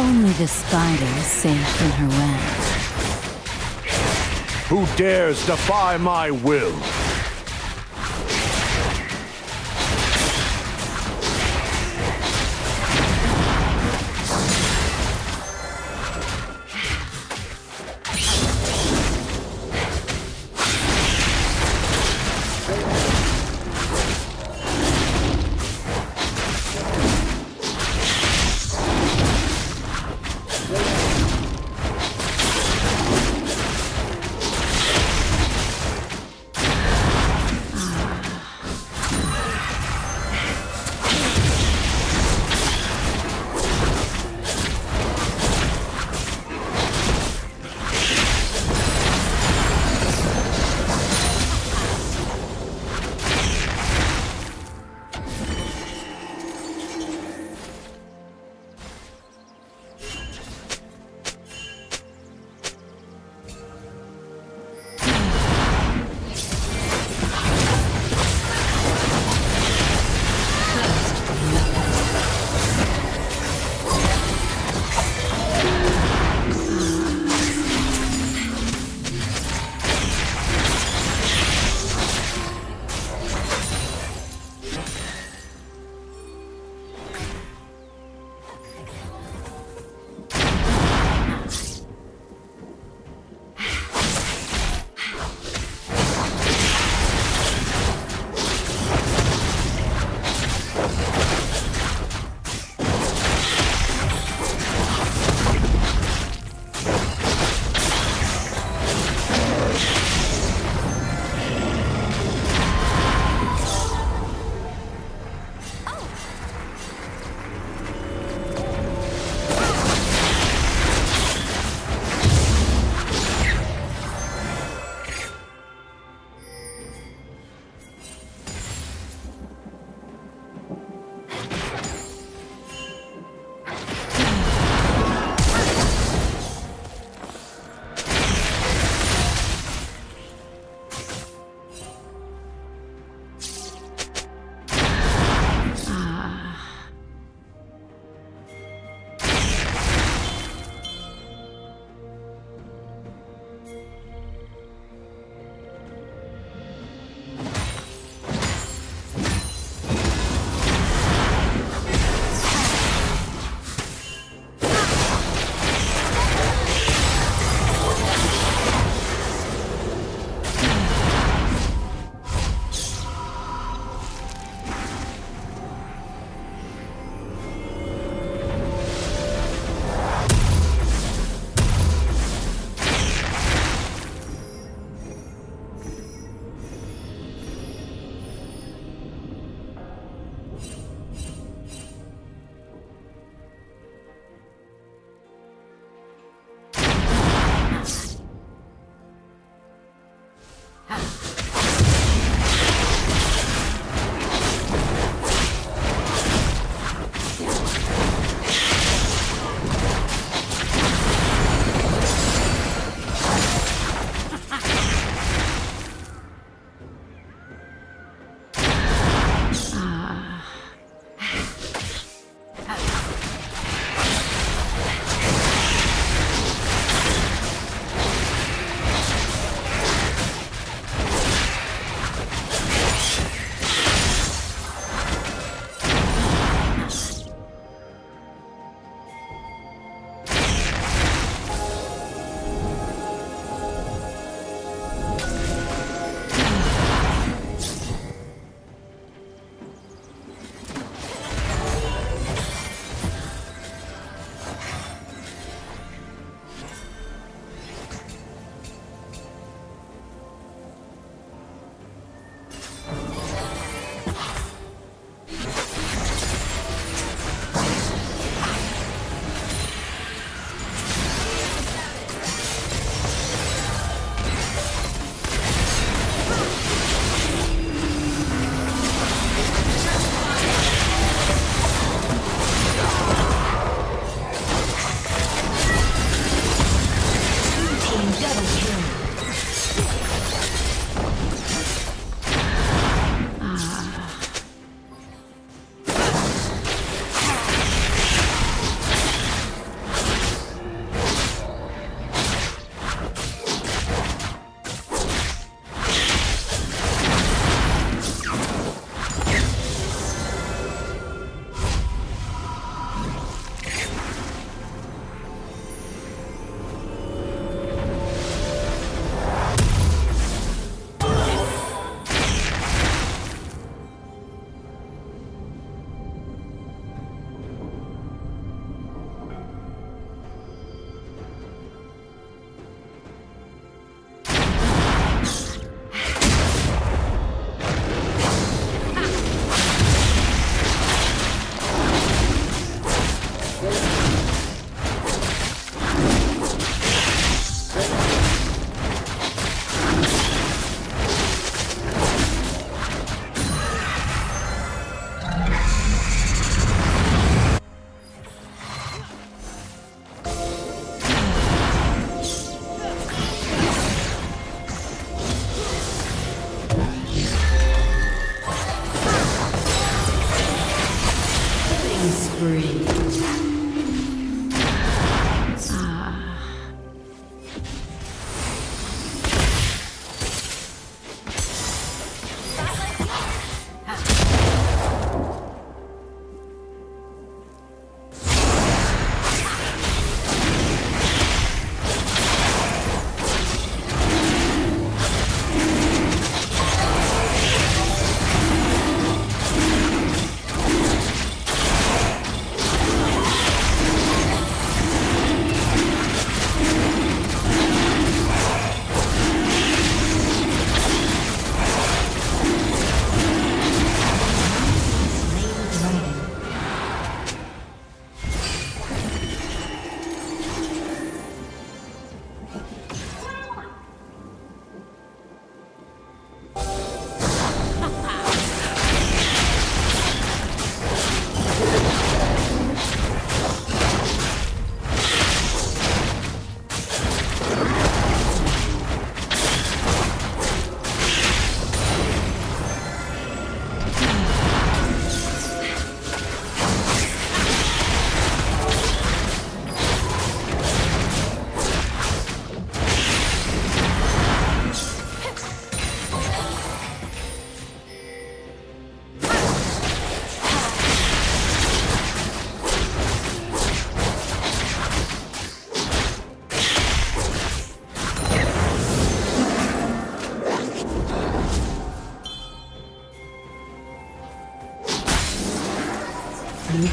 Only the spider is safe in her web. Who dares defy my will?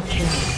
Triple kill.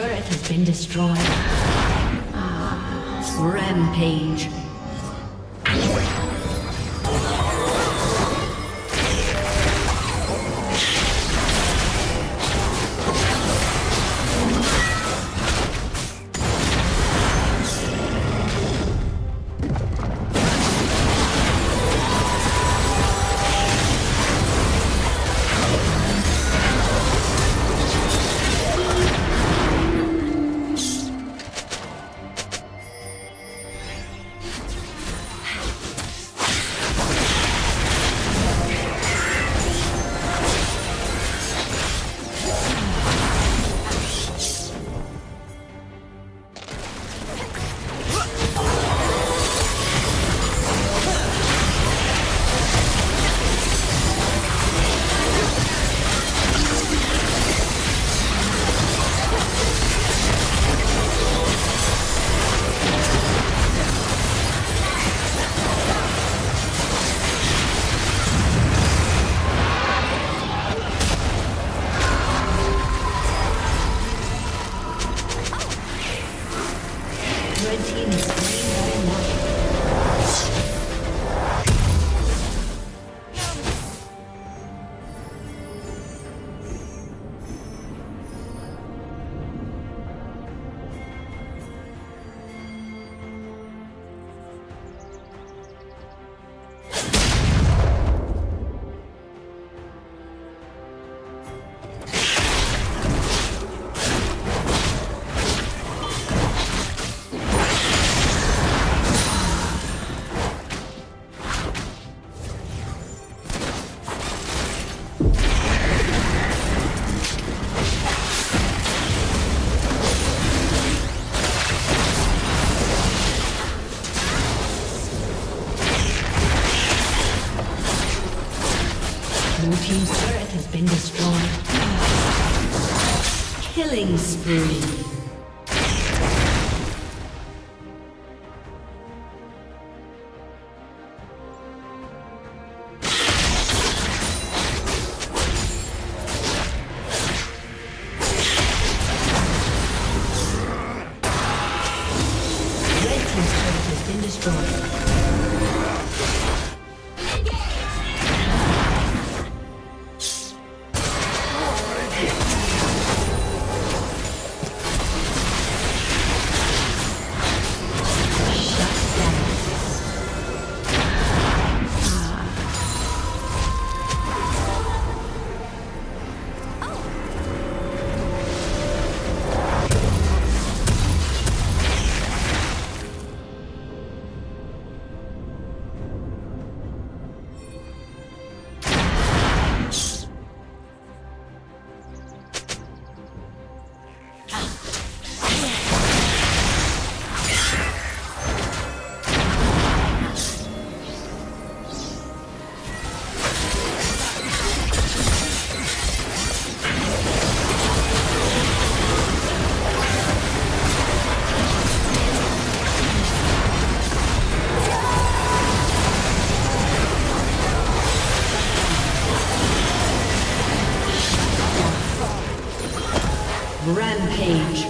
Turret has been destroyed. Ah, rampage. Killing spree. Rampage.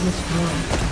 endless war.